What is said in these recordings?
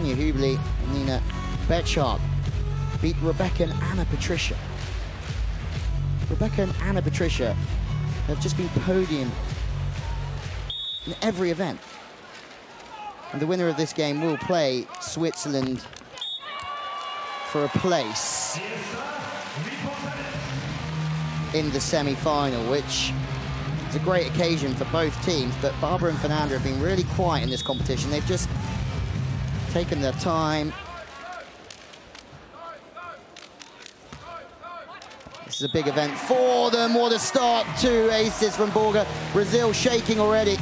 Tanja Hüberli and Nina Betschart beat Rebecca and Ana Patricia. Rebecca and Ana Patricia have just been podium in every event. And the winner of this game will play Switzerland for a place in the semi-final, which is a great occasion for both teams, but Barbara and Fernanda have been really quiet in this competition. They've just taken their time. This is a big event for them. What a start. Two aces from Borger. Brazil shaking already.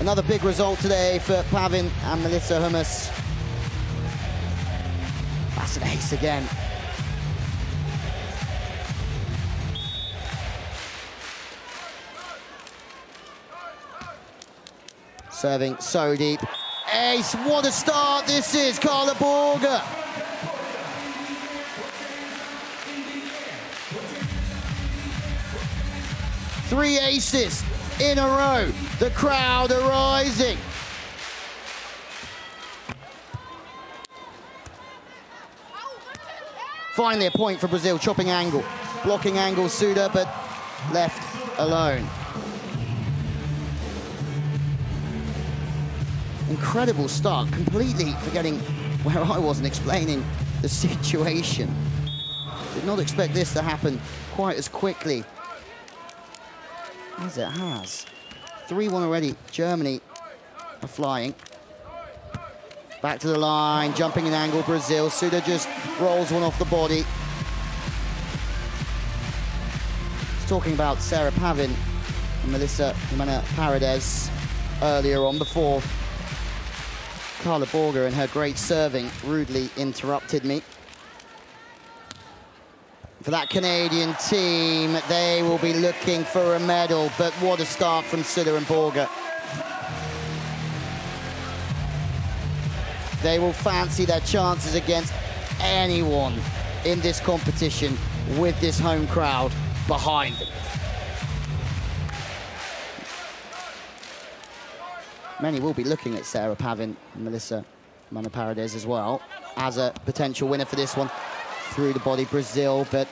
Another big result today for Pavan and Melissa Humana. That's an ace again. Serving so deep. Ace, what a start this is, Karla Borger. Three aces in a row. The crowd are rising. Finally a point for Brazil, chopping angle. Blocking angle, Sude, but left alone. Incredible start, completely forgetting where I wasn't explaining the situation. Did not expect this to happen quite as quickly as it has. 3-1 already, Germany are flying. Back to the line, jumping in angle, Brazil. Sude just rolls one off the body. He's talking about Sarah Pavan and Melissa Jimena Paredes earlier on before Karla Borger and her great serving rudely interrupted me. For that Canadian team, they will be looking for a medal, but what a start from Sude and Borger. They will fancy their chances against anyone in this competition with this home crowd behind them. Many will be looking at Sarah Pavan and Melissa Humana-Paredes as well as a potential winner for this one. Through the body, Brazil, but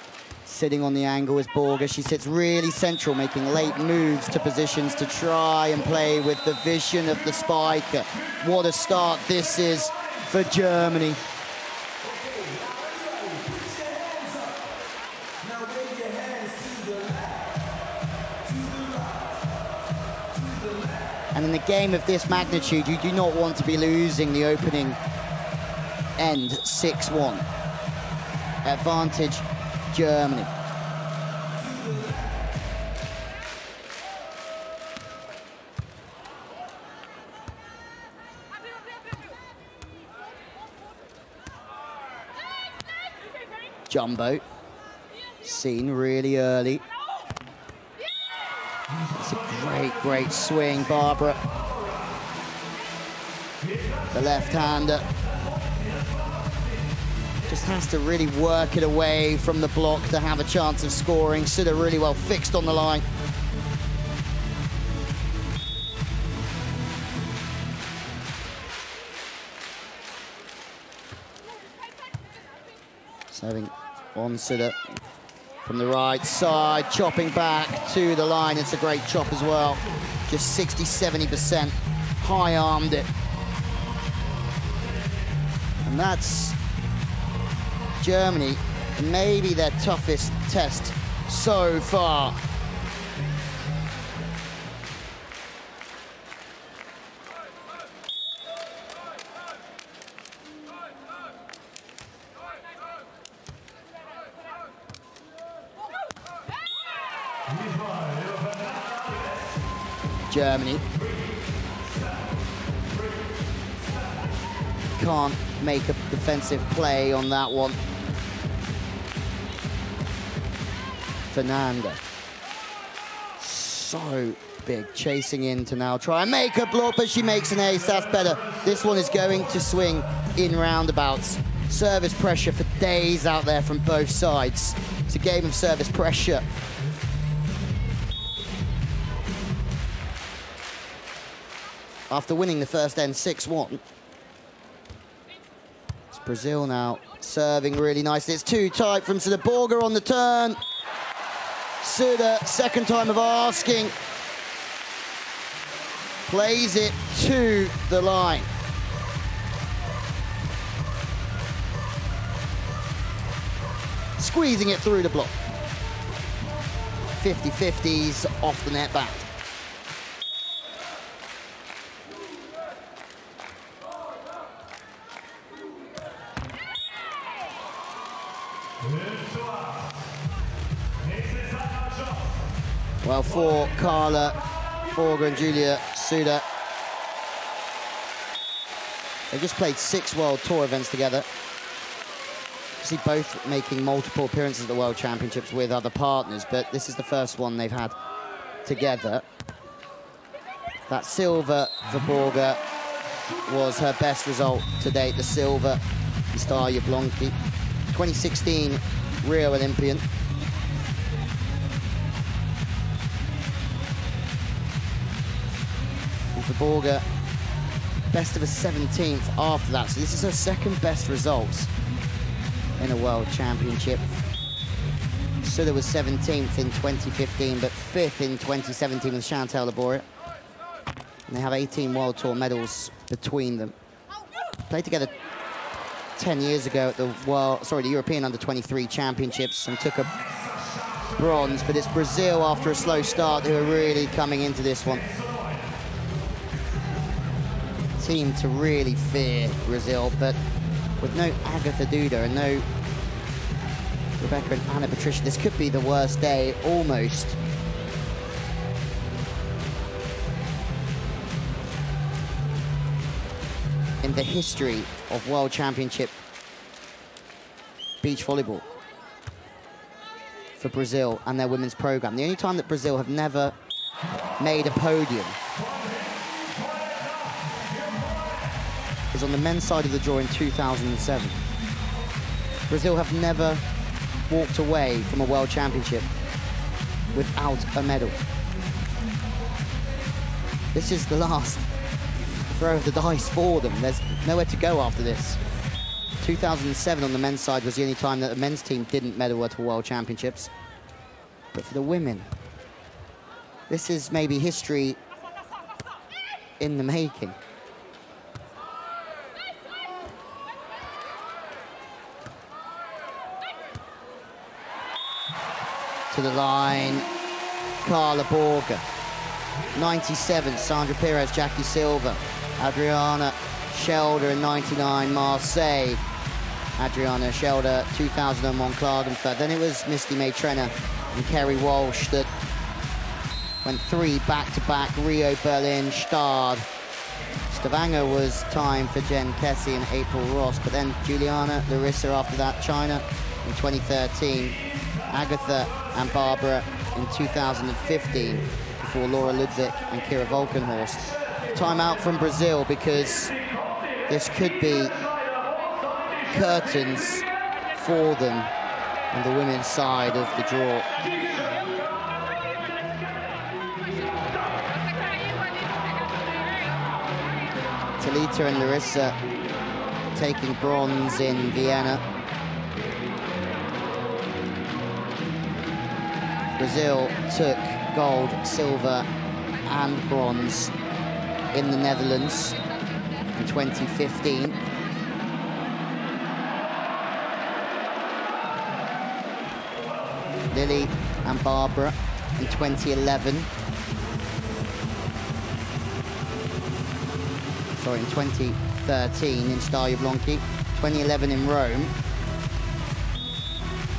sitting on the angle is Borger. She sits really central, making late moves to positions to try and play with the vision of the spike. What a start this is for Germany. In a game of this magnitude, you do not want to be losing the opening end 6-1. Advantage Germany. Jumbo, seen really early. It's a great, great swing, Barbara. The left-hander. Just has to really work it away from the block to have a chance of scoring. Sude really well fixed on the line. Serving on Sude from the right side, chopping back to the line. It's a great chop as well. Just 60, 70%, high armed it. And that's Germany, maybe their toughest test so far. Germany. Can't make a defensive play on that one. Fernanda. So big, chasing in to now try and make a block, but she makes an ace, that's better. This one is going to swing in roundabouts. Service pressure for days out there from both sides. It's a game of service pressure. After winning the first end 6-1. It's Brazil now serving really nicely. It's too tight from Sude Borger on the turn. Sude, second time of asking. Plays it to the line. Squeezing it through the block. 50-50s off the net back. For Karla, Borger and Julia Sude, they just played six World Tour events together. See both making multiple appearances at the World Championships with other partners, but this is the first one they've had together. That silver for Borger was her best result to date, the silver Stare Jablonki. 2016 Rio Olympian. Borger, best of a 17th after that. So this is her second best results in a World Championship. Sude was 17th in 2015, but 5th in 2017 with Chantal Laboureur. And they have 18 World Tour medals between them. Played together 10 years ago at the World, sorry, the European Under-23 Championships and took a bronze, but it's Brazil after a slow start who are really coming into this one team to really fear Brazil, but with no Agatha Duda and no Rebecca and Ana Patricia, this could be the worst day almost. In the history of World Championship beach volleyball for Brazil and their women's program. The only time that Brazil have never made a podium was on the men's side of the draw in 2007. Brazil have never walked away from a world championship without a medal. This is the last throw of the dice for them. There's nowhere to go after this. 2007 on the men's side was the only time that the men's team didn't medal at the World Championships. But for the women, this is maybe history in the making. To the line. Karla Borger. 97, Sandra Pires, Jackie Silva. Adriana Shelda in 99, Marseille. Adriana Shelda, 2001 Klagenfurt. Then it was Misty May Treanor and Kerri Walsh that went three back-to-back, -back, Rio, Berlin, Gstaad. Stavanger was time for Jen Kessy and April Ross, but then Juliana Larissa after that, China in 2013. Agatha and Barbara in 2015 before Laura Ludwig and Kira Walkenhorst. Timeout from Brazil because this could be curtains for them on the women's side of the draw. Talita and Larissa taking bronze in Vienna. Brazil took gold, silver and bronze in the Netherlands in 2015. Lily and Barbara in 2011. Sorry, in 2013 in Stare Jablonki. 2011 in Rome.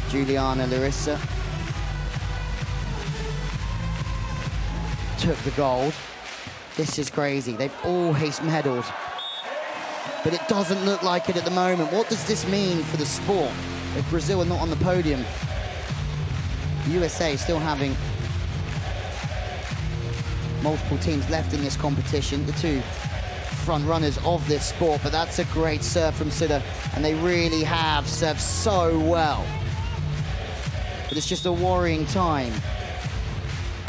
Juliana Larissa took the gold. This is crazy. They've always medalled. But it doesn't look like it at the moment. What does this mean for the sport if Brazil are not on the podium? USA still having multiple teams left in this competition. The two front runners of this sport, but that's a great serve from Sude, and they really have served so well. But it's just a worrying time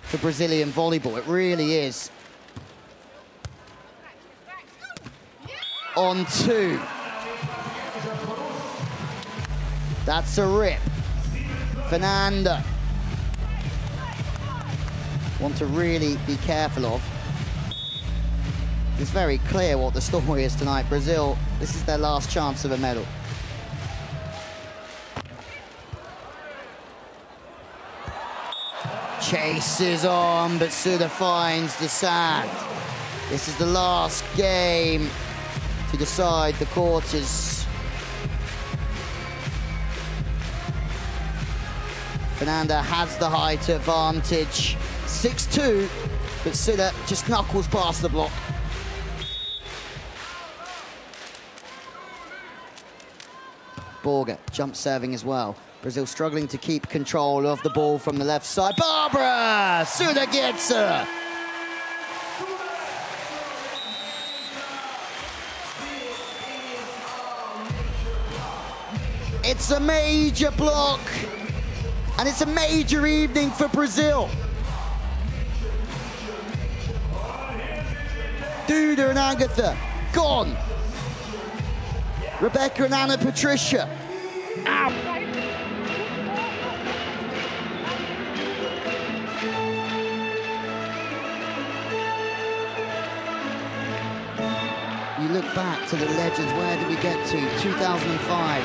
for Brazilian volleyball. It really is. on two. That's a rip. Fernanda. Want to really be careful of. It's very clear what the story is tonight. Brazil, this is their last chance of a medal. Chases on, but Sude finds the sand. This is the last game to decide the quarters. Fernanda has the height advantage. 6-2, but Sude just knuckles past the block. Borger jump serving as well. Brazil struggling to keep control of the ball from the left side. Barbara! Sude gets her! It's a major block. And it's a major evening for Brazil. Duda and Agatha, gone. Rebecca and Ana Patricia, out. Back to the legends, where did we get to? 2005.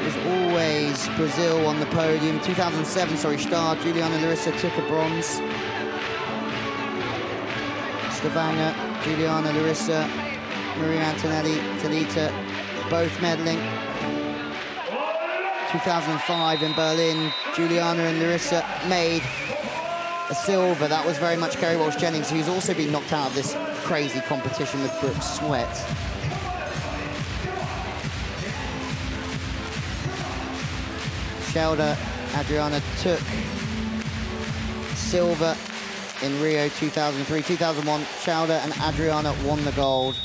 It was always Brazil on the podium. 2007, sorry, Star, Juliana Larissa took a bronze. Stavanger, Juliana Larissa, Maria Antonelli, Talita, both medaling. 2005 in Berlin, Juliana and Larissa made a silver. That was very much Kerri Walsh Jennings, who's also been knocked out of this crazy competition with Brooke Sweat. Shelda, Adriana took silver in Rio 2003. 2001, Shelda and Adriana won the gold.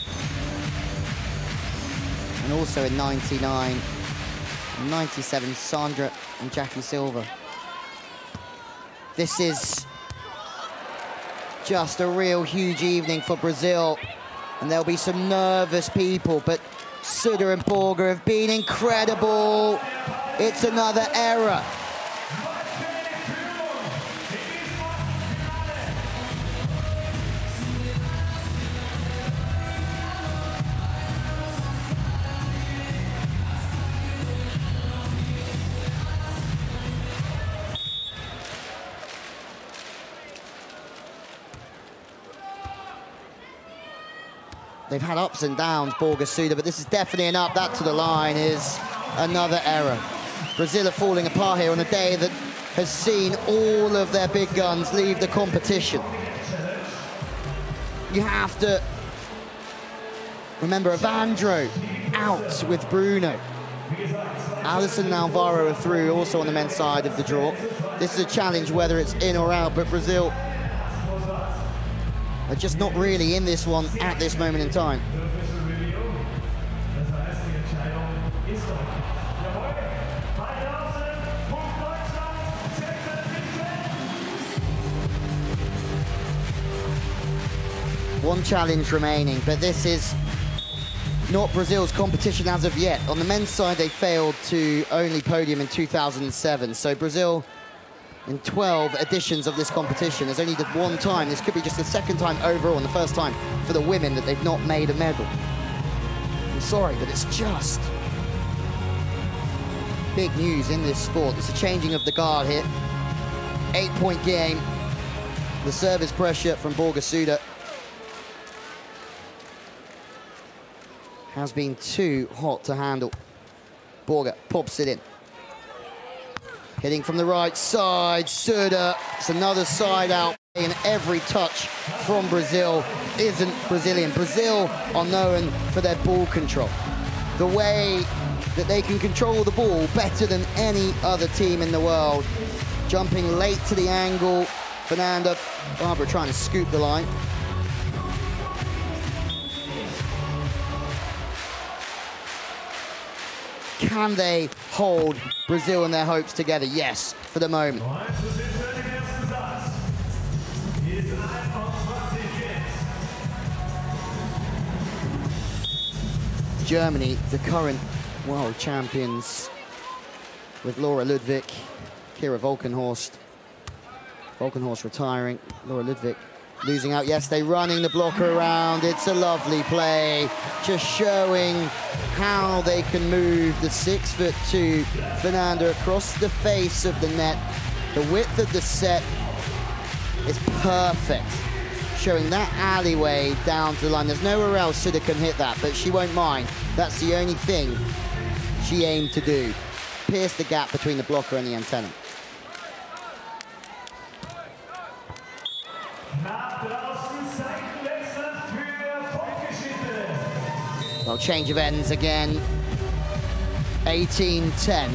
And also in 99, 97, Sandra and Jackie Silva. This is just a real huge evening for Brazil. And there'll be some nervous people, but Sude and Borger have been incredible. It's another error. They've had ups and downs, Borger Sude, but this is definitely an up. That to the line is another error. Brazil are falling apart here on a day that has seen all of their big guns leave the competition. You have to remember Evandro out with Bruno. Alison and Alvaro are through also on the men's side of the draw. This is a challenge whether it's in or out, but Brazil are just not really in this one at this moment in time. One challenge remaining, but this is not Brazil's competition as of yet. On the men's side, they failed to only podium in 2007. So Brazil, in 12 editions of this competition, There's only did one time. This could be just the second time overall and the first time for the women that they've not made a medal. I'm sorry, but it's just big news in this sport. It's a changing of the guard here. Eight-point game. The service pressure from Borger Sude has been too hot to handle. Borger pops it in. Hitting from the right side, Sude. It's another side out. And every touch from Brazil isn't Brazilian. Brazil are known for their ball control. The way that they can control the ball better than any other team in the world. Jumping late to the angle. Fernanda, Barbara trying to scoop the line. Can they hold Brazil and their hopes together? Yes, for the moment. Germany, the current world champions, with Laura Ludwig, Kira Walkenhorst. Walkenhorst retiring, Laura Ludwig losing out yesterday, running the blocker around. It's a lovely play, just showing how they can move the six foot two Fernanda across the face of the net. The width of the set is perfect, showing that alleyway down to the line. There's nowhere else Sude can hit that, but she won't mind. That's the only thing she aimed to do, pierce the gap between the blocker and the antenna. Well, change of ends again. 18-10.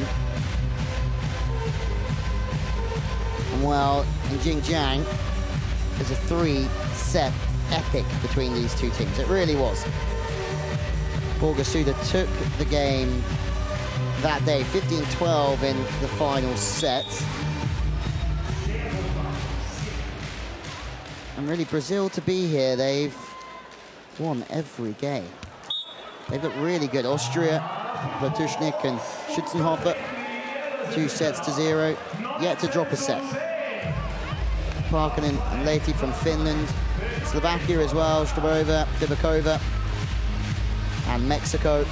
well, in Xinjiang, there's a three-set epic between these two teams. It really was. Borger Sude took the game that day, 15-12 in the final set. And really, Brazil to be here, they've won every game. They've looked really good. Austria, Latushnik and Schützenhofer, two sets to zero, yet to drop a set. Parkkinen and Lahti from Finland, Slovakia as well, Strbova, Divakova, and Mexico.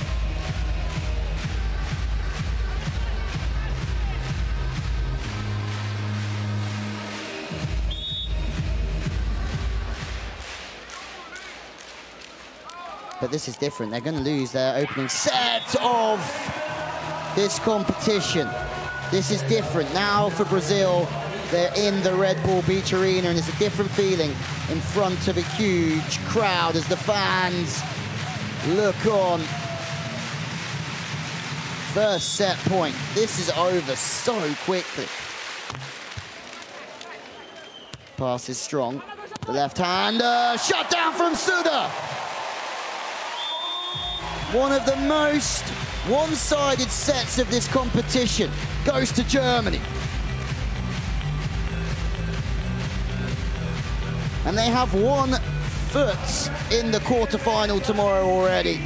But this is different. They're going to lose their opening set of this competition. This is different. Now for Brazil, they're in the Red Bull Beach Arena and it's a different feeling in front of a huge crowd as the fans look on. First set point. This is over so quickly. Pass is strong. The left hand, uh, shut down from Sude. One of the most one-sided sets of this competition goes to Germany. And they have one foot in the quarterfinal tomorrow already.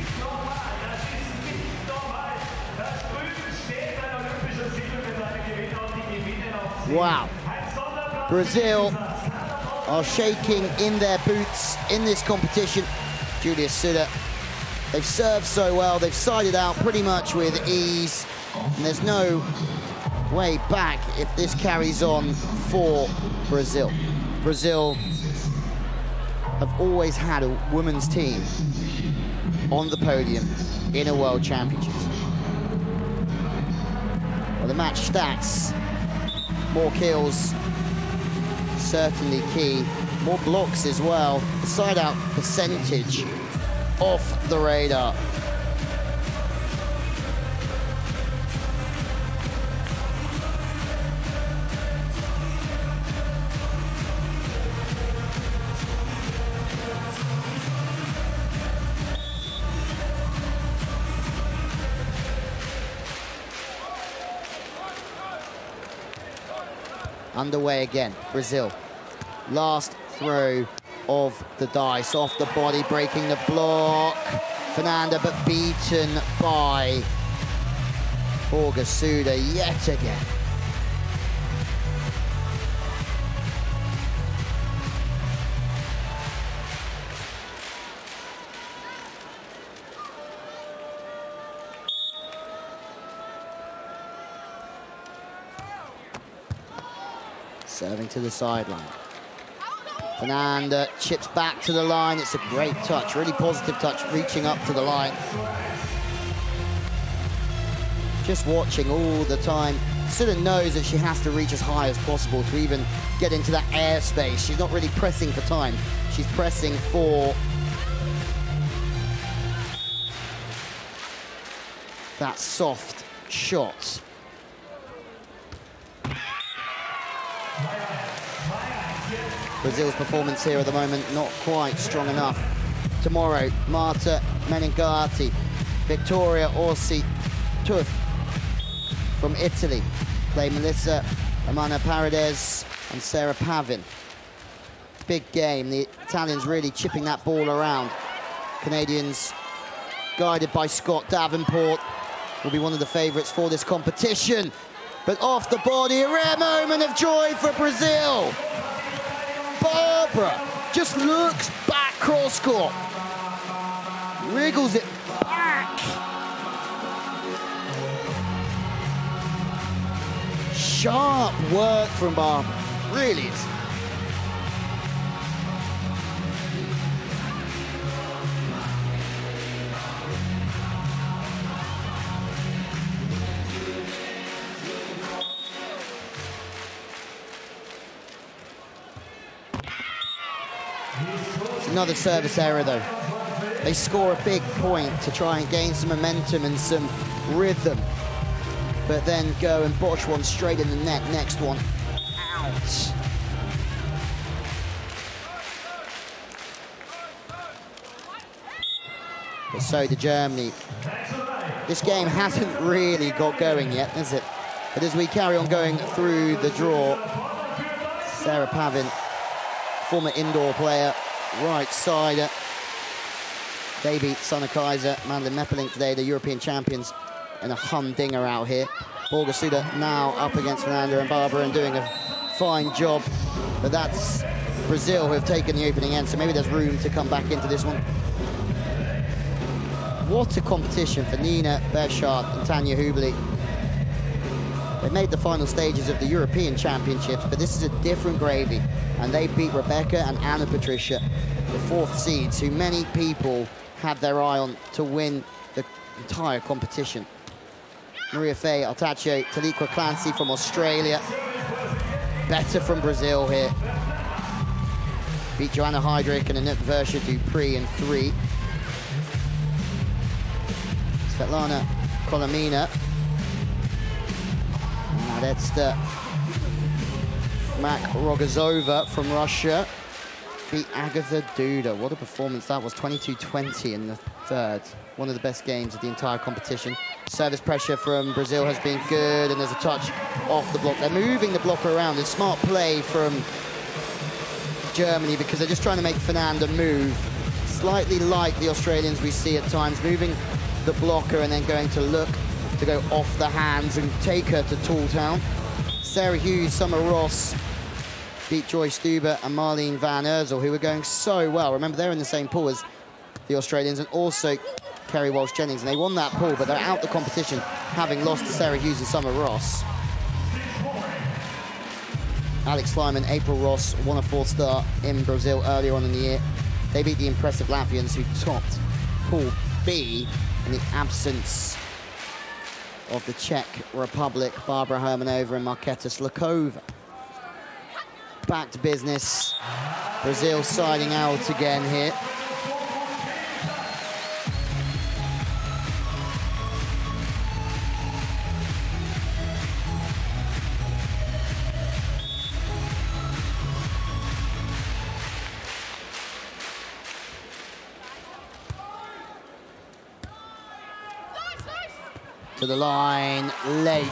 Wow. Brazil are shaking in their boots in this competition. Julius Sude They've served so well. They've sided out pretty much with ease. And there's no way back if this carries on for Brazil. Brazil have always had a women's team on the podium in a World Championships. Well, the match stats, more kills, certainly key. More blocks as well. The side-out percentage off the radar. Underway again, Brazil. Last throw of the dice. Off the body, breaking the block. Fernanda, but beaten by Borger Sude yet again. Serving to the sideline. Fernanda uh, chips back to the line. It's a great touch, really positive touch, reaching up to the line. Just watching all the time. Sort knows that she has to reach as high as possible to even get into that airspace. She's not really pressing for time. She's pressing for that soft shot. Brazil's performance here at the moment not quite strong enough. Tomorrow, Marta Menegatti, Viktoria Orsi Toth from Italy play Melissa Humana-Paredes and Sarah Pavan. Big game. The Italians really chipping that ball around. Canadians guided by Scott Davenport, will be one of the favourites for this competition. But off the body, a rare moment of joy for Brazil. Barbara just looks back cross court, wriggles it back. Sharp work from Barbara, really Another service error though. They score a big point to try and gain some momentum and some rhythm. But then go and botch one straight in the net. Next one out. But so did Germany. This game hasn't really got going yet, has it? But as we carry on going through the draw, Sarah Pavan, former indoor player, right side. They beat Sanne Keizer, Madelein Meppelink today, the European champions, and a humdinger out here. Borger Sude now up against Fernanda and Barbara and doing a fine job. But that's Brazil who have taken the opening end, so maybe there's room to come back into this one. What a competition for Nina Betschart and Tanja Hüberli. They made the final stages of the European Championships, but this is a different gravy. And they beat Rebecca and Ana Patricia, the fourth seeds, who many people had their eye on to win the entire competition. Mariafe, Artacho, Taliqua Clancy from Australia. Better from Brazil here. Beat Joana Heidrich and Anouk Vergé-Dépré in three. Svetlana Kholomina Nadezhda Mac Rogozova from Russia beat Agatha Duda. What a performance that was, 22-20 in the third. One of the best games of the entire competition. Service pressure from Brazil has been good, and there's a touch off the block. They're moving the blocker around. It's smart play from Germany because they're just trying to make Fernanda move. Slightly like the Australians we see at times, moving the blocker and then going to look to go off the hands and take her to Town. Sarah Hughes, Summer Ross beat Joy Stubbe and Marleen Van Iersel, who were going so well. Remember, they're in the same pool as the Australians and also Kerri Walsh-Jennings, and they won that pool, but they're out of the competition, having lost to Sarah Hughes and Summer Ross. Alix Klineman, April Ross won a fourth star in Brazil earlier on in the year. They beat the impressive Latvians who topped Pool B in the absence of the Czech Republic, Barbora Hermannová and Marketa Sluková. Back to business. Brazil siding out again here. To the line, late.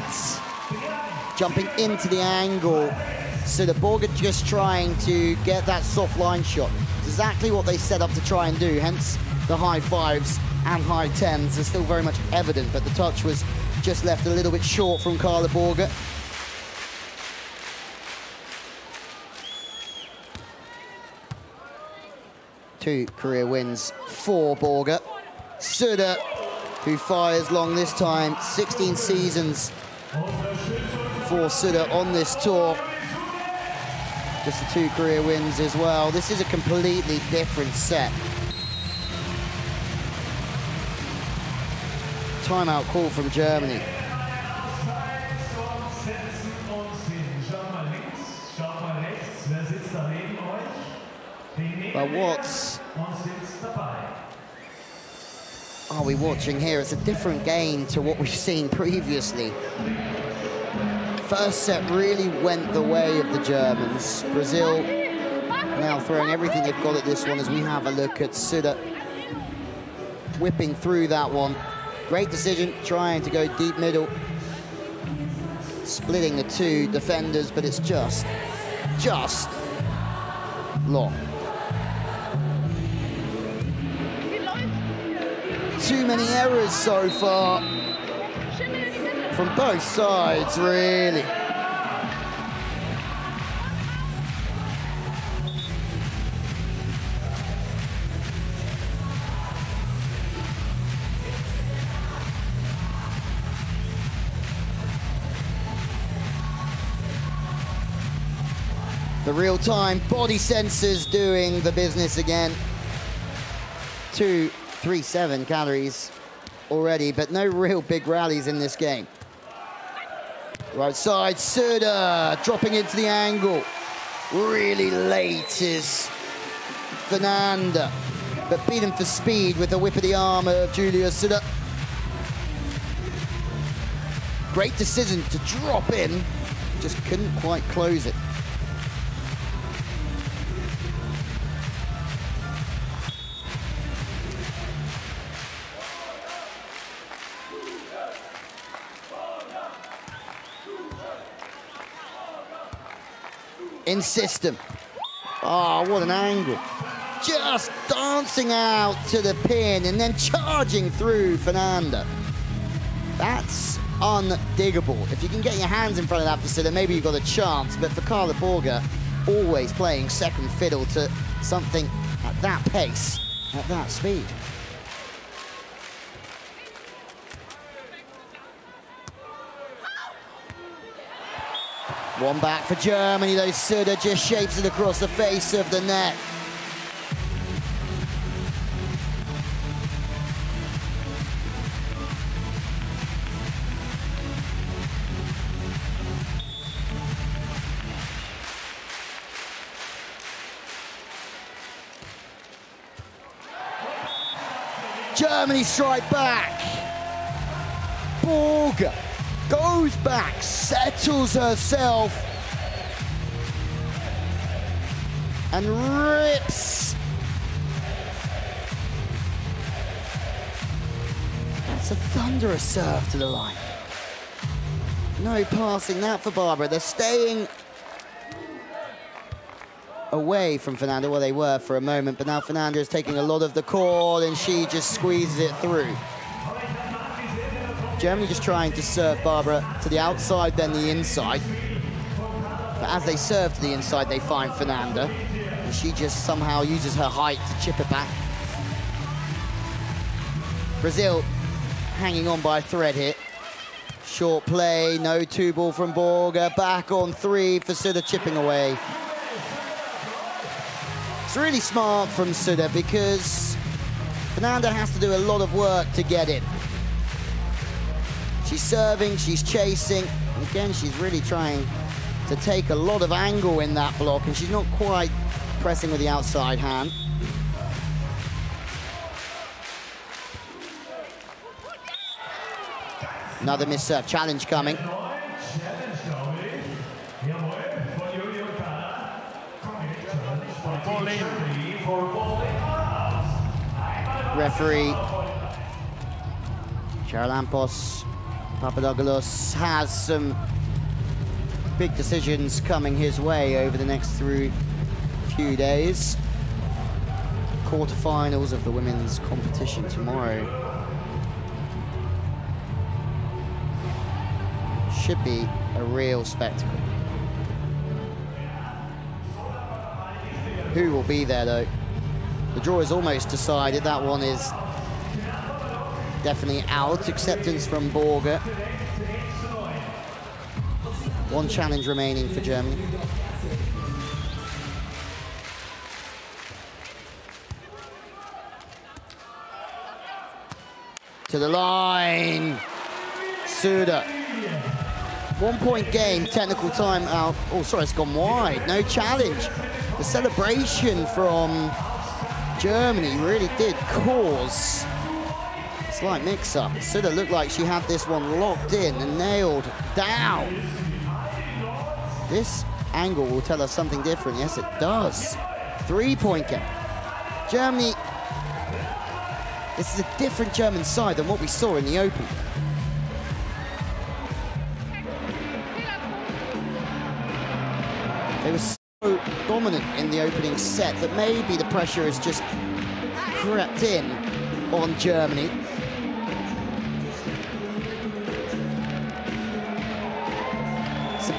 Jumping into the angle. So the Borger just trying to get that soft line shot. Exactly what they set up to try and do, hence the high fives and high tens are still very much evident, but the touch was just left a little bit short from Karla Borger. Two career wins for Borger. Sude who fires long this time. 16 seasons for Sude on this tour. Just the two career wins as well. This is a completely different set. Timeout call from Germany. But what's are we watching here? It's a different game to what we've seen previously. First set really went the way of the Germans. Brazil now throwing everything they've got at this one as we have a look at Sude whipping through that one. Great decision, trying to go deep middle. Splitting the two defenders, but it's just, just long. Too many errors so far from both sides, really. The real-time body sensors doing the business again. Two, three, seven calories already, but no real big rallies in this game. Right side, Sude dropping into the angle. Really late is Fernanda, but beaten for speed with the whip of the arm of Julia Sude. Great decision to drop in, just couldn't quite close it. In system. Oh, what an angle. Just dancing out to the pin and then charging through Fernanda. That's undiggable. If you can get your hands in front of that facility, maybe you've got a chance. But for Karla Borger, always playing second fiddle to something at that pace, at that speed. One back for Germany, though Sude just shapes it across the face of the net. Germany strike back. Borger goes back, settles herself, and rips. That's a thunderous serve to the line. No passing that for Barbara. They're staying away from Fernanda. Well, they were for a moment, but now Fernanda is taking a lot of the call and she just squeezes it through. Germany just trying to serve Barbara to the outside, then the inside. But as they serve to the inside, they find Fernanda. And she just somehow uses her height to chip it back. Brazil hanging on by a thread here. Short play, no two ball from Borger. Back on three for Sude chipping away. It's really smart from Sude because Fernanda has to do a lot of work to get in. She's serving, she's chasing. Again, she's really trying to take a lot of angle in that block, and she's not quite pressing with the outside hand. Another miss serve challenge coming. Referee Charalampos Papadopoulos has some big decisions coming his way over the next three few days. Quarterfinals of the women's competition tomorrow. Should be a real spectacle. Who will be there though? The draw is almost decided. That one is definitely out. Acceptance from Borger. One challenge remaining for Germany. To the line. Sude. One point game, technical timeout. Oh, sorry, it's gone wide. No challenge. The celebration from Germany really did cause slight mix-up. Sude looked like she had this one locked in and nailed down. This angle will tell us something different. Yes, it does. Three-point game. Germany, this is a different German side than what we saw in the Open. They were so dominant in the opening set that maybe the pressure has just crept in on Germany.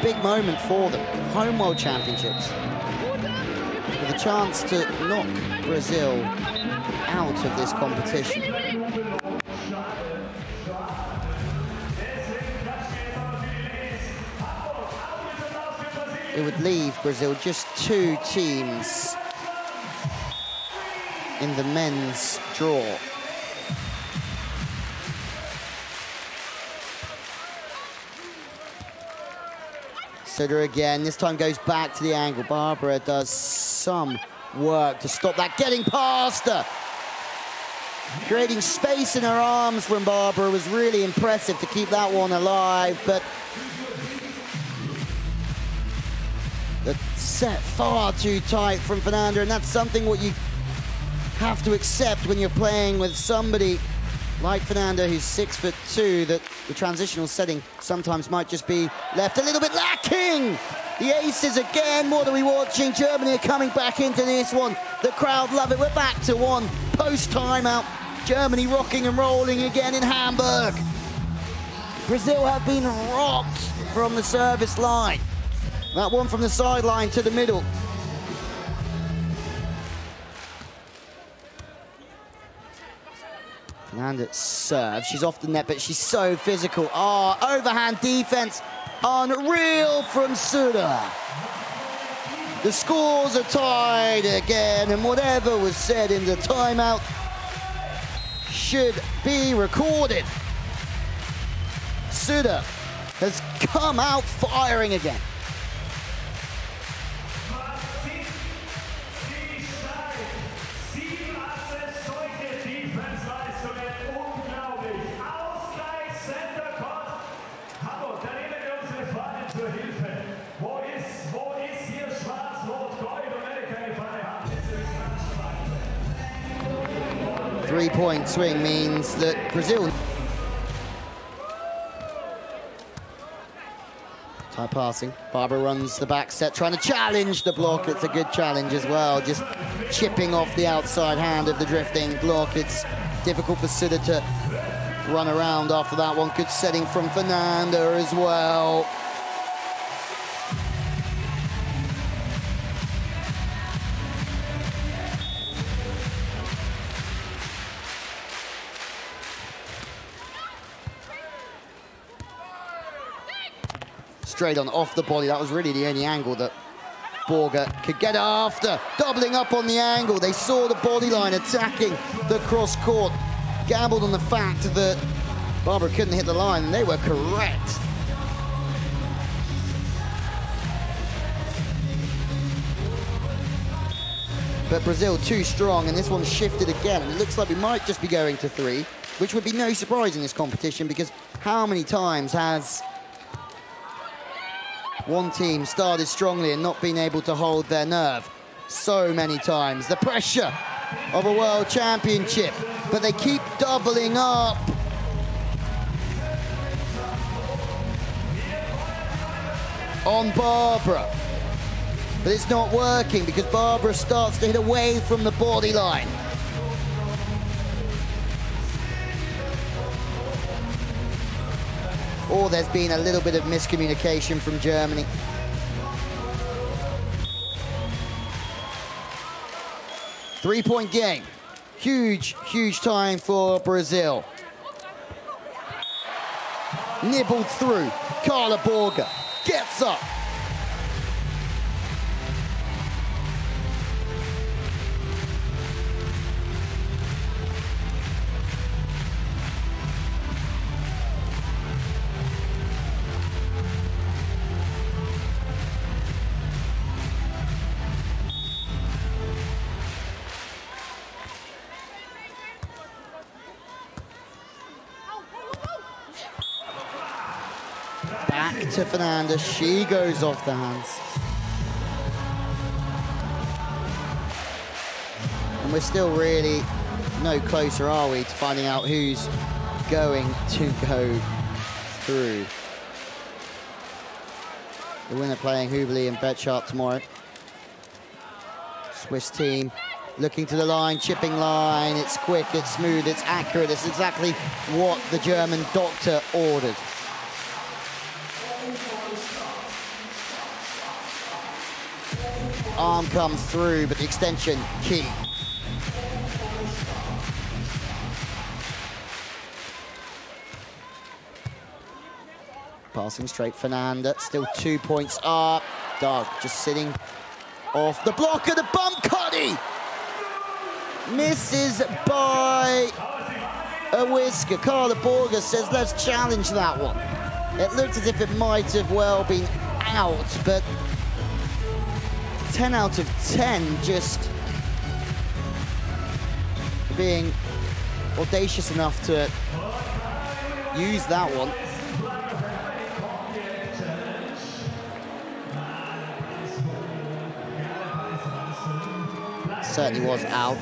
Big moment for them. Home World Championships. With a chance to knock Brazil out of this competition. It would leave Brazil just two teams in the men's draw. Again, this time goes back to the angle. Barbara does some work to stop that, getting past her. Creating space in her arms from Barbara was really impressive to keep that one alive, but the set far too tight from Fernanda, and that's something what you have to accept when you're playing with somebody like Fernanda, who's six foot two, that the transitional setting sometimes might just be left a little bit lacking. The aces again, what are we watching? Germany are coming back into this one. The crowd love it. We're back to one post timeout. Germany rocking and rolling again in Hamburg. Brazil have been rocked from the service line. That one from the sideline to the middle. Fernanda serves. She's off the net, but she's so physical. Ah, oh, overhand defense. Unreal from Sude. The scores are tied again, and whatever was said in the timeout should be recorded. Sude has come out firing again. Three-point swing means that Brazil... Tie passing. Barbara runs the back set, trying to challenge the block. It's a good challenge as well, just chipping off the outside hand of the drifting block. It's difficult for Sude to run around after that one. Good setting from Fernanda as well. On off the body. That was really the only angle that Borger could get after. Doubling up on the angle. They saw the body line attacking the cross court. Gambled on the fact that Barbara couldn't hit the line, and they were correct. But Brazil too strong, and this one shifted again. And it looks like we might just be going to three, which would be no surprise in this competition because how many times has one team started strongly and not been able to hold their nerve so many times. The pressure of a world championship, but they keep doubling up. On Barbara. But it's not working because Barbara starts to hit away from the body line. Or there's been a little bit of miscommunication from Germany. Three-point game. Huge, huge time for Brazil. Nibbled through. Karla Borger gets up. To as She goes off the hands. And we're still really no closer, are we, to finding out who's going to go through. The winner playing Hüberli and Betschart tomorrow. Swiss team looking to the line, chipping line. It's quick, it's smooth, it's accurate. It's exactly what the German doctor ordered. Arm comes through, but the extension key. Passing straight, Fernanda, still two points up. Doug just sitting off the block of the bump, Cuddy! Misses by a whisker. Karla Borger says, let's challenge that one. It looked as if it might have well been out, but 10 out of 10 just being audacious enough to use that one. Certainly was out.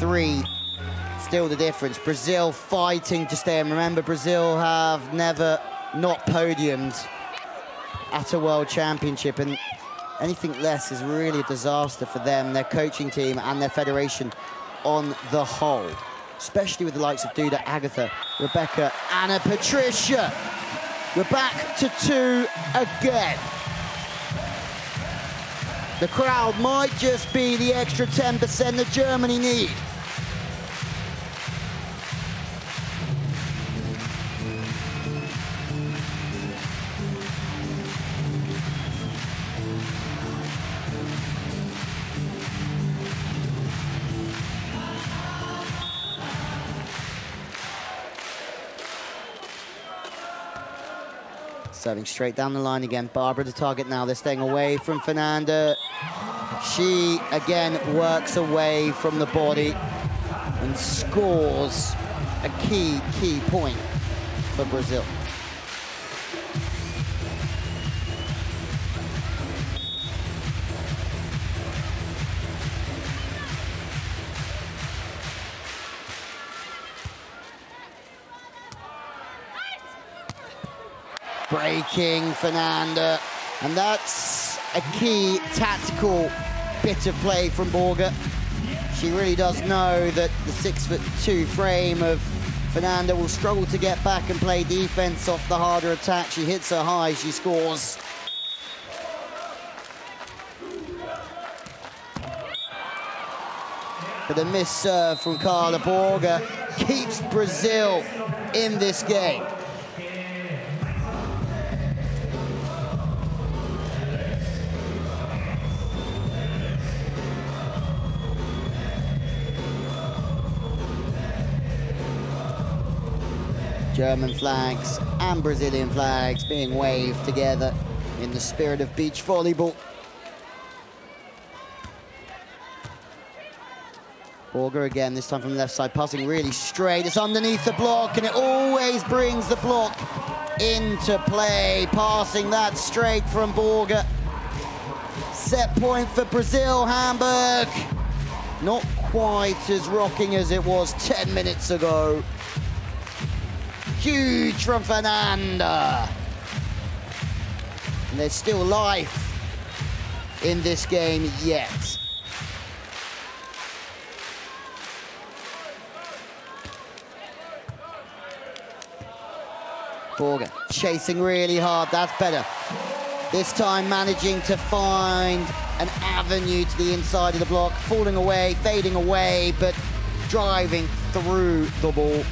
Three still the difference. Brazil fighting to stay. And remember, Brazil have never not podiumed at a World Championship. And anything less is really a disaster for them, their coaching team, and their federation on the whole. Especially with the likes of Duda, Agatha, Rebecca, Ana, Patricia. We're back to two again. The crowd might just be the extra 10% that Germany need. Serving straight down the line again. Barbara the target now. They're staying away from Fernanda. She, again, works away from the body and scores a key, key point for Brazil. Breaking Fernanda. And that's a key tactical bit of play from Borger. She really does know that the six foot two frame of Fernanda will struggle to get back and play defense off the harder attack. She hits her high, she scores. But the miss serve from Karla Borger keeps Brazil in this game. German flags and Brazilian flags being waved together in the spirit of beach volleyball. Borger again, this time from the left side, passing really straight. It's underneath the block, and it always brings the block into play. Passing that straight from Borger. Set point for Brazil, Hamburg. Not quite as rocking as it was 10 minutes ago. Huge from Fernanda. And there's still life in this game yet. Borger chasing really hard, that's better. This time managing to find an avenue to the inside of the block, falling away, fading away, but driving through the ball.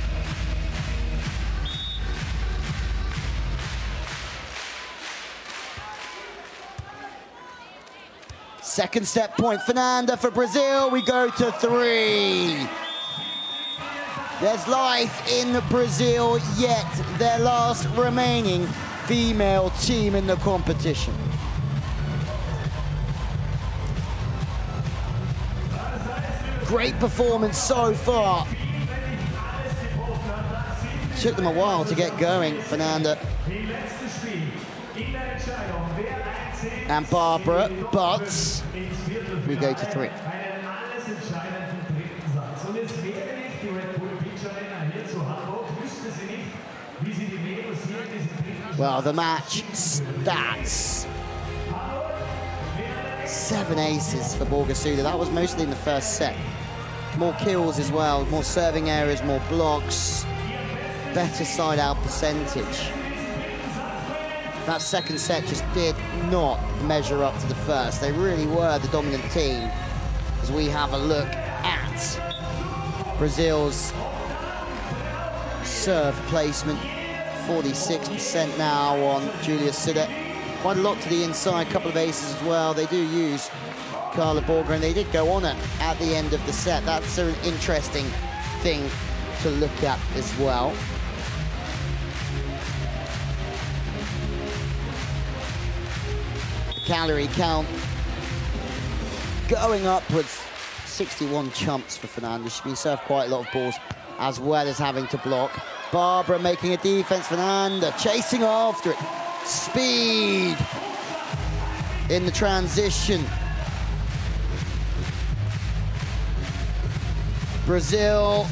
Second set point, Fernanda for Brazil. We go to three. There's life in Brazil yet, their last remaining female team in the competition. Great performance so far. Took them a while to get going, Fernanda and Barbara, but we go to three. Well, the match stats. Seven aces for Borger Sude. That was mostly in the first set. More kills as well, more serving areas, more blocks, better side out percentage. That second set just did not measure up to the first. They really were the dominant team as we have a look at Brazil's serve placement. 46% now on Julia Sude. Quite a lot to the inside, a couple of aces as well. They do use Karla Borger, and they did go on it at the end of the set. That's an interesting thing to look at as well. Calorie count going upwards. 61 chumps for Fernandez. She's been served quite a lot of balls as well as having to block. Barbara making a defense. Fernanda chasing after it. Speed in the transition. Brazil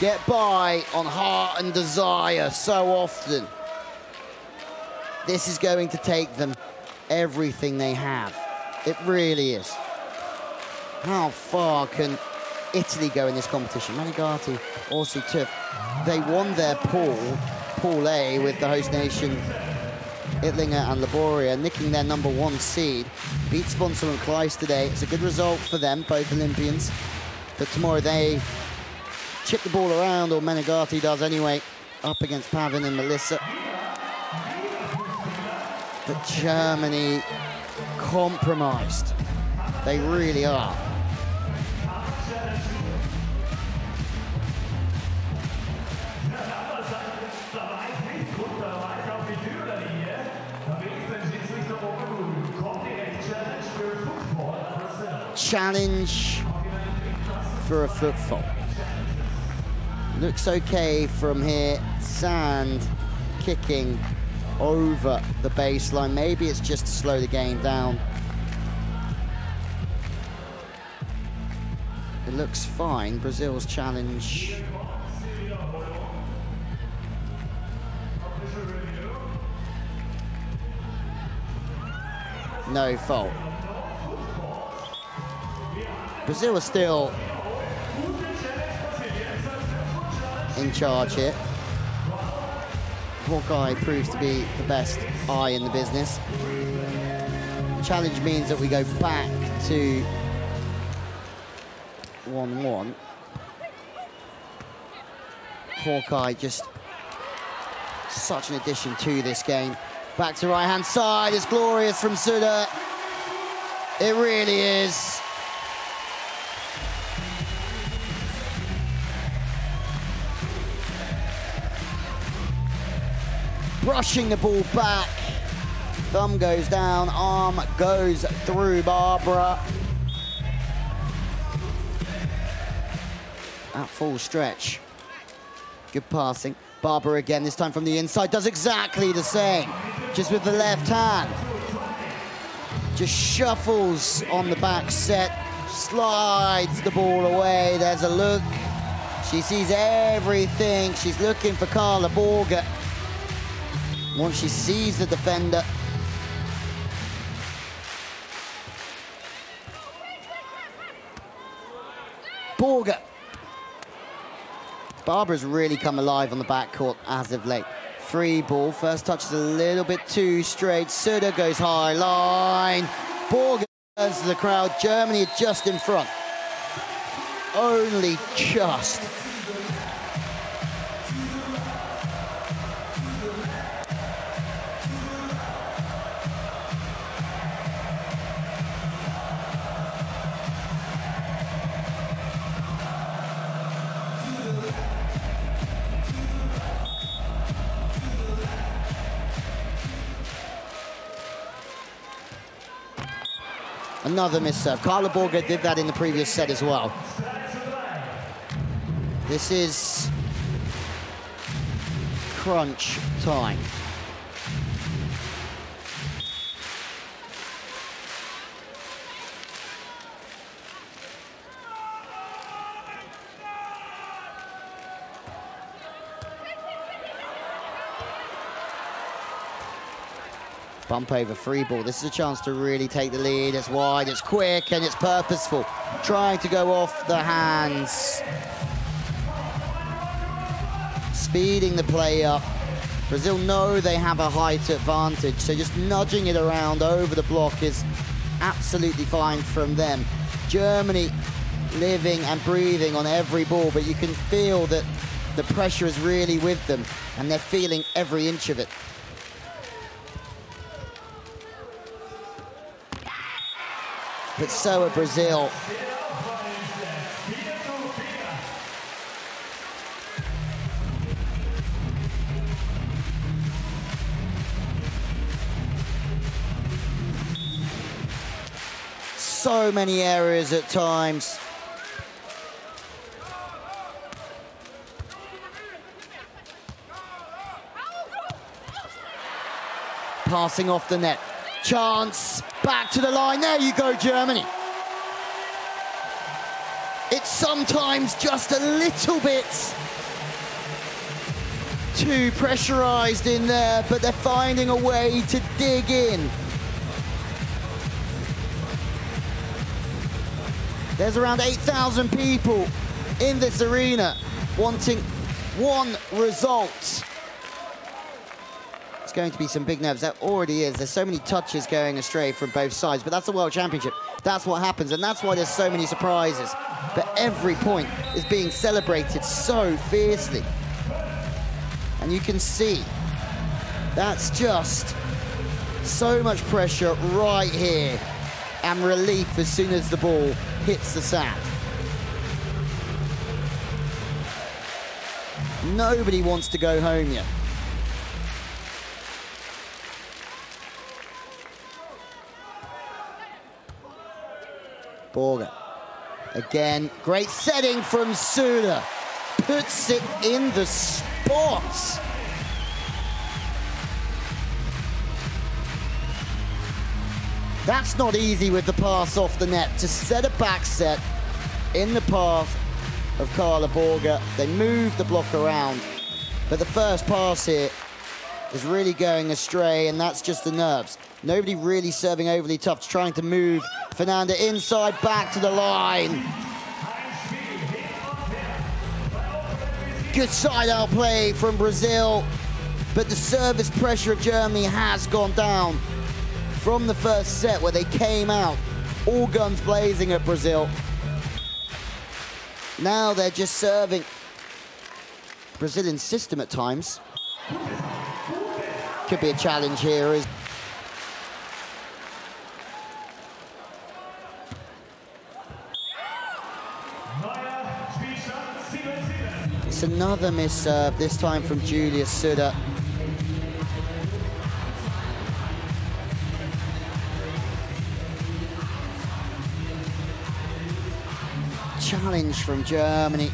get by on heart and desire so often. This is going to take them everything they have. It really is. How far can Italy go in this competition? Menegatti, Orsi Toth. They won their pool, Pool A, with the host nation Ittlinger and Laboureur, nicking their number one seed. Beat Sponcer and Claes today. It's a good result for them, both Olympians. But tomorrow they chip the ball around, or Menegatti does anyway, up against Pavan and Melissa. But Germany compromised. They really are. Challenge for a footfall. Looks okay from here. Sand kicking over the baseline. Maybe it's just to slow the game down. It looks fine. Brazil's challenge. No fault. Brazil is still in charge here. Hawkeye proves to be the best eye in the business. Challenge means that we go back to 1-1. Hawkeye just such an addition to this game. Back to right-hand side, it's glorious from Sude. It really is. Brushing the ball back. Thumb goes down, arm goes through Barbara. At full stretch. Good passing. Barbara again, this time from the inside, does exactly the same, just with the left hand. Just shuffles on the back set, slides the ball away. There's a look. She sees everything. She's looking for Karla Borger. Once she sees the defender, Borger. Barbara's really come alive on the backcourt as of late. Free ball, first touch is a little bit too straight. Sude goes high line. Borger turns to the crowd. Germany just in front. Only just. Another miss serve. Karla Borger did that in the previous set as well. This is crunch time. Bump over free ball. This is a chance to really take the lead. It's wide, it's quick, and it's purposeful. Trying to go off the hands. speeding the play up. Brazil know they have a height advantage, so just nudging it around over the block is absolutely fine from them. Germany living and breathing on every ball, but you can feel that the pressure is really with them, and they're feeling every inch of it. But so are Brazil. so many areas at times. Passing off the net. Chance, back to the line. There you go, Germany. It's sometimes just a little bit too pressurized in there, but they're finding a way to dig in. There's around 8,000 people in this arena wanting one result. Going to be some big nerves. That already is. There's so many touches going astray from both sides, but that's the World Championship. That's what happens, and that's why there's so many surprises. But every point is being celebrated so fiercely. And you can see that's just so much pressure right here and relief as soon as the ball hits the sand. Nobody wants to go home yet. Borger. Again, great setting from Sude. Puts it in the spot. That's not easy with the pass off the net. To set a back set in the path of Karla Borger. They move the block around. But the first pass here is really going astray, and that's just the nerves. Nobody really serving overly tough, trying to move Fernanda inside, back to the line. Good side-out play from Brazil, but the service pressure of Germany has gone down from the first set where they came out all guns blazing at Brazil. Now they're just serving Brazilian system at times. Could be a challenge here. It's another miss serve, this time from Julia Sude. challenge from Germany.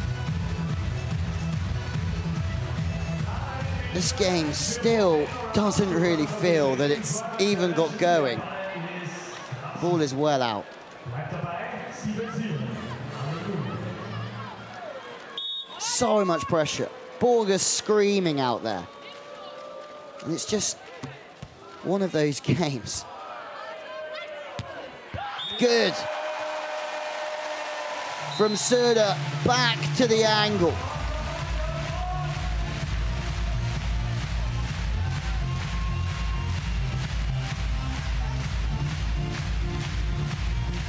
This game still doesn't really feel that it's even got going. Ball is well out. So much pressure. Borger screaming out there. And it's just one of those games. Good from Sude back to the angle.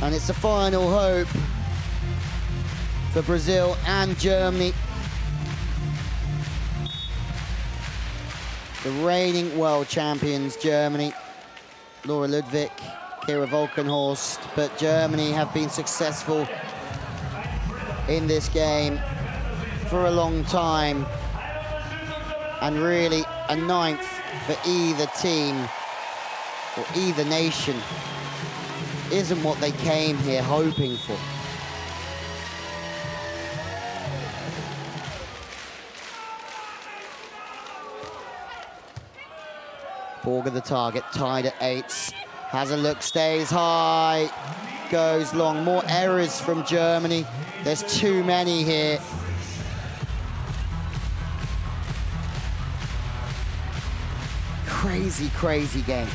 And it's the final hope for Brazil and Germany. The reigning world champions, Germany, Laura Ludwig, Kira Walkenhorst, but Germany have been successful in this game for a long time. And really a ninth for either team or either nation isn't what they came here hoping for. Borger the target, tied at eights. Has a look, stays high, goes long. More errors from Germany. There's too many here. Crazy, crazy game.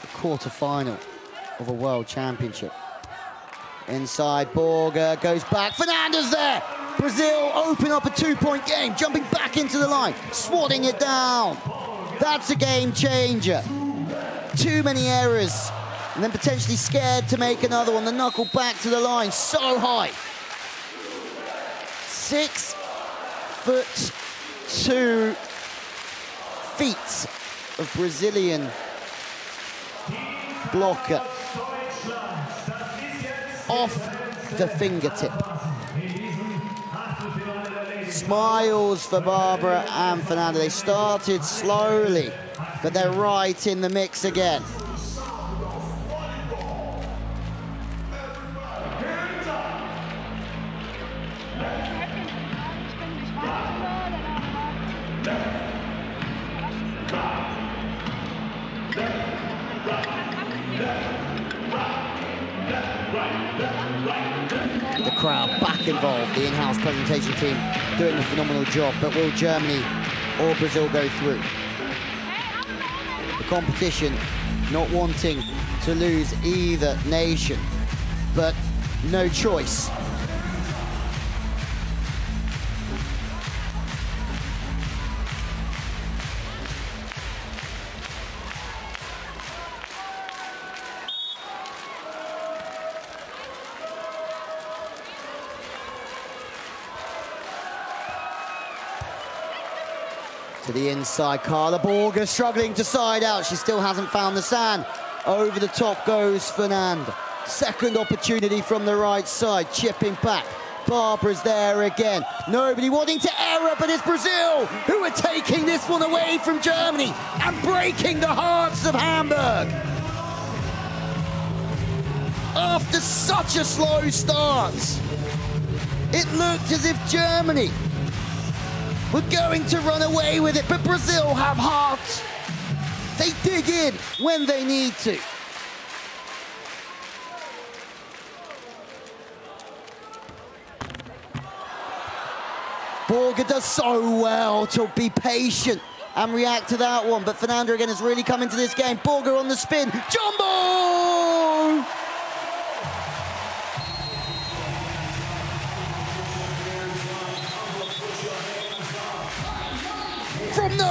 The quarter-final of a World Championship. Inside, Borger uh, goes back. Fernandez there. Brazil open up a two-point game, jumping back into the line, swatting it down. That's a game changer. Too many errors, and then potentially scared to make another one. The knuckle back to the line, so high. Six foot two feet of Brazilian blocker off the fingertip. Smiles for Barbara and Fernando. They started slowly, but they're right in the mix again. Job, but will Germany or Brazil go through? The competition not wanting to lose either nation, but no choice. To the inside, Karla Borger struggling to side out. She still hasn't found the sand. Over the top goes Fernand. Second opportunity from the right side, chipping back. Barbara's there again. Nobody wanting to error, but it's Brazil who are taking this one away from Germany and breaking the hearts of Hamburg. After such a slow start, it looked as if Germany were going to run away with it, but Brazil have heart. They dig in when they need to. Borger does so well to be patient and react to that one, but Fernando again has really come into this game. Borger on the spin, jumbo!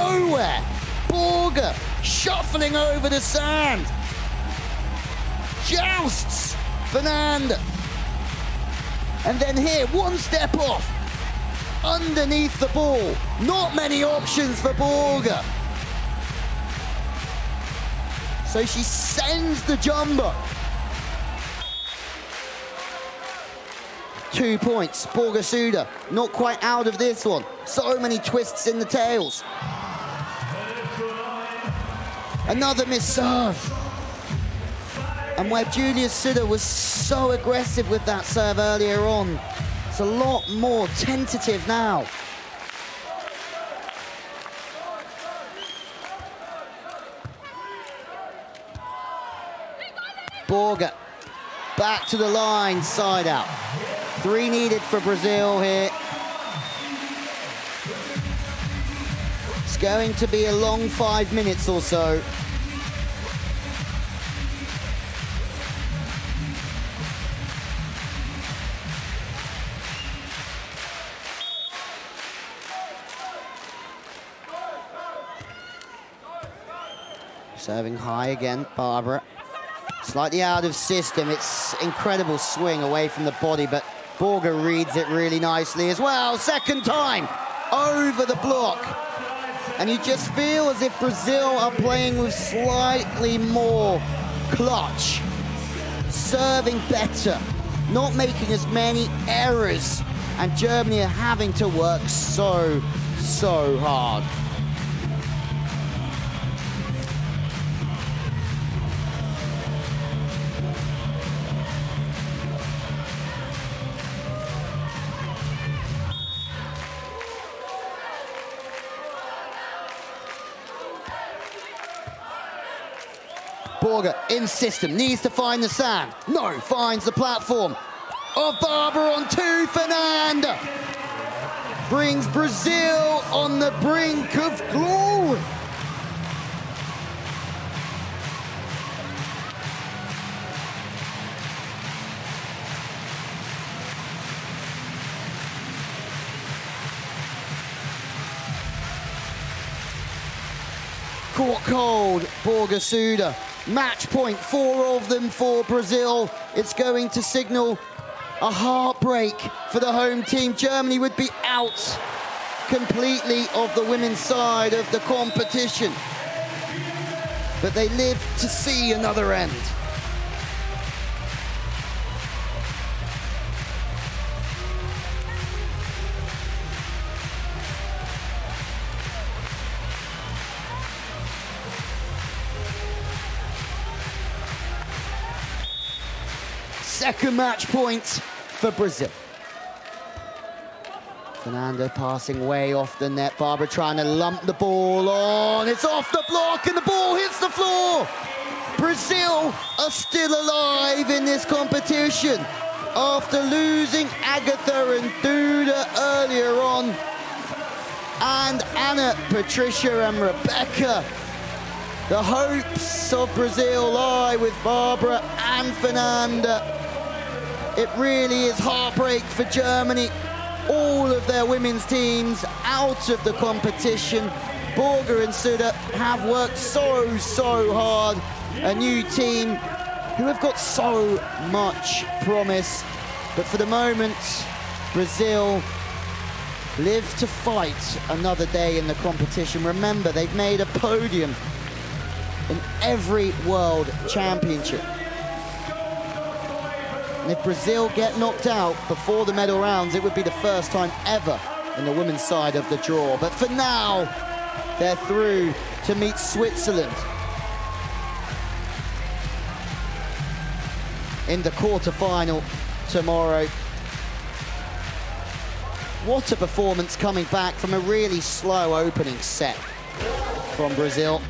Nowhere. Borger shuffling over the sand. Jousts Fernanda. And then here, one step off. Underneath the ball. Not many options for Borger. So she sends the jumbo. Two points. Borger Sude not quite out of this one. So many twists in the tails. Another miss serve. And where Julia Sude was so aggressive with that serve earlier on, it's a lot more tentative now. Borger back to the line, side out. Three needed for Brazil here. It's going to be a long five minutes or so. Serving high again, Barbara. Slightly out of system. It's incredible swing away from the body, but Borger reads it really nicely as well. Second time over the block. And you just feel as if Brazil are playing with slightly more clutch, serving better, not making as many errors. And Germany are having to work so, so hard. Braga in system, needs to find the sand. No, finds the platform. Of oh, Barber on two, Fernanda. Brings Brazil on the brink of glory. caught cold, Borger Sude. Match point, four of them for Brazil. It's going to signal a heartbreak for the home team. Germany would be out completely of the women's side of the competition. But they live to see another end. Second match point for Brazil. Fernanda passing way off the net. Barbara trying to lump the ball on. It's off the block and the ball hits the floor. Brazil are still alive in this competition after losing Agatha and Duda earlier on. And Ana, Patricia and Rebecca. The hopes of Brazil lie with Barbara and Fernanda. It really is heartbreak for Germany. All of their women's teams out of the competition. Borger and Suda have worked so, so hard. A new team who have got so much promise. But for the moment, Brazil live to fight another day in the competition. Remember, they've made a podium in every World Championship. And if Brazil get knocked out before the medal rounds, it would be the first time ever in the women's side of the draw. But for now, they're through to meet Switzerland. In the quarter-final tomorrow. What a performance coming back from a really slow opening set from Brazil.